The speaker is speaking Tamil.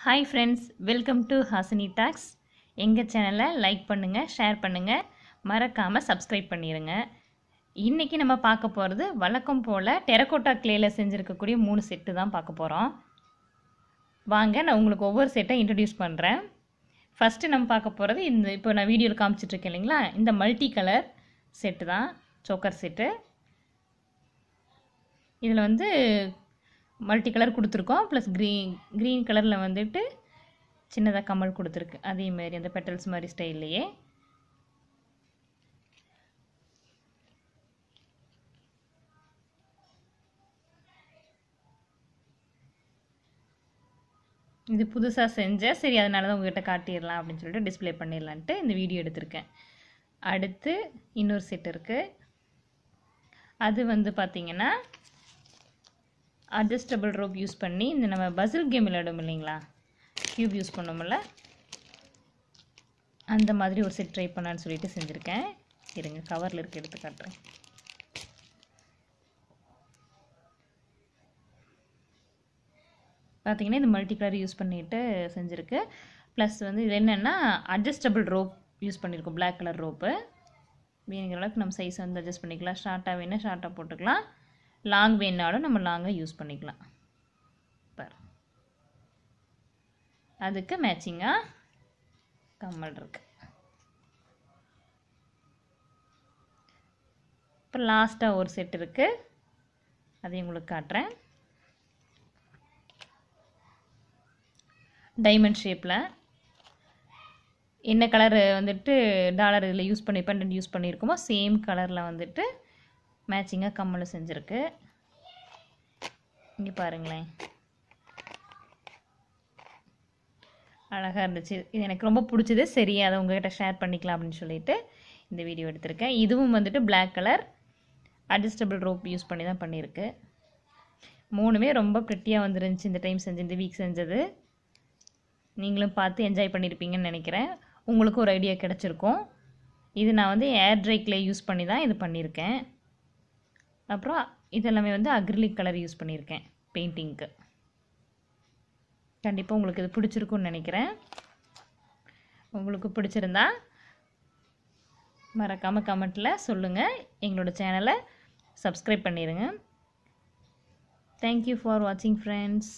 Hi friends welcome to Hasini talks எங்கள் சேனலை லைக் பண்ணுங்கள் ஷேர் பண்ணுங்கள் மறக்காமல் சப்ஸ்கிரைப் பண்ணிடுங்க இன்றைக்கி நம்ம பார்க்க போகிறது வழக்கம் போல் டெரக்கோட்டா கிளேயில் செஞ்சுருக்கக்கூடிய மூணு செட்டு தான் பார்க்க போகிறோம் வாங்க நான் உங்களுக்கு ஒவ்வொரு செட்டை இன்ட்ரடியூஸ் பண்ணுறேன் ஃபஸ்ட்டு நம்ம பார்க்க போகிறது இந்த இப்போ நான் வீடியோவில் காமிச்சிட்ருக்கேன் இல்லைங்களா? இந்த மல்டி கலர் செட்டு தான் சோக்கர் செட்டு இதில் வந்து மல்டி கலர் கொடுத்துருக்கோம். ப்ளஸ் க்ரீன் க்ரீன் கலரில் வந்துட்டு சின்னதாக கமல் கொடுத்துருக்கு. அதேமாரி அந்த பெட்டல்ஸ் மாதிரி ஸ்டைல்லையே இது புதுசாக செஞ்சேன் சரி அதனால தான் உங்ககிட்ட காட்டிடலாம் அப்படின்னு சொல்லிட்டு டிஸ்ப்ளே பண்ணிடலான்ட்டு இந்த வீடியோ எடுத்திருக்கேன். அடுத்து இன்னொரு செட் இருக்குது அது வந்து பார்த்திங்கன்னா அட்ஜஸ்டபிள் ரோப் யூஸ் பண்ணி இந்த நம்ம பசில் கேம் விளையாடும் இல்லைங்களா? க்யூப் யூஸ் பண்ணோம்ல. அந்த மாதிரி ஒரு செட் ட்ரை பண்ணான்னு சொல்லிட்டு செஞ்சுருக்கேன். இருங்க கவரில் இருக்க எடுத்து காட்டுறேன். பார்த்தீங்கன்னா இந்த மல்டி கலர் யூஸ் பண்ணிட்டு செஞ்சுருக்கு. ப்ளஸ் வந்து இது என்னென்னா அட்ஜஸ்டபிள் ரோப் யூஸ் பண்ணியிருக்கோம் பிளாக் கலர் ரோப்பு வேணுங்கிற அளவுக்கு நம்ம சைஸ் வந்து அட்ஜஸ்ட் பண்ணிக்கலாம். ஷார்ட்டாக வேணால் ஷார்ட்டாக போட்டுக்கலாம். லாங் வேணாலும் நம்ம லாங்காக யூஸ் பண்ணிக்கலாம். பார். அதுக்கு மேட்சிங்காக கம்மல் இருக்கு. இப்போ லாஸ்ட்டாக ஒரு செட் இருக்குது அதையும் உங்களுக்கு காட்டுறேன். டைமண்ட் ஷேப்பில் என்ன கலர் வந்துட்டு டாலர் இதில் யூஸ் பண்ணி பெண்டன்ட் யூஸ் பண்ணியிருக்கோமோ சேம் கலரில் வந்துட்டு மேட்சிங்காக கம்மலும் செஞ்சுருக்கு. இங்கே பாருங்களேன். அழகாக இருந்துச்சு. இது எனக்கு ரொம்ப பிடிச்சது. சரி அதை உங்ககிட்ட ஷேர் பண்ணிக்கலாம் அப்படின்னு சொல்லிட்டு இந்த வீடியோ எடுத்திருக்கேன். இதுவும் வந்துட்டு black colour adjustable rope use பண்ணி தான் பண்ணியிருக்கு. மூணுமே ரொம்ப ப்ரிட்டியாக வந்துருந்துச்சு. இந்த டைம் செஞ்சு இந்த வீக் செஞ்சது. நீங்களும் பார்த்து என்ஜாய் பண்ணியிருப்பீங்கன்னு நினைக்கிறேன். உங்களுக்கும் ஒரு ஐடியா கிடச்சிருக்கும். இது நான் வந்து ஏர் ட்ரைக்கில் யூஸ் பண்ணி தான் இது பண்ணியிருக்கேன். அப்புறம் இதெல்லாமே வந்து அக்ரிலிக் கலர் யூஸ் பண்ணியிருக்கேன் பெயிண்டிங்க்கு கண்டிப்பாக உங்களுக்கு இது பிடிச்சிருக்குன்னு நினைக்கிறேன். உங்களுக்கு பிடிச்சிருந்தா மறக்காமல் கமெண்ட்டில் சொல்லுங்கள் எங்களோட சேனலை சப்ஸ்கிரைப் பண்ணிடுங்க தேங்க்யூ ஃபார் வாட்சிங் ஃப்ரெண்ட்ஸ்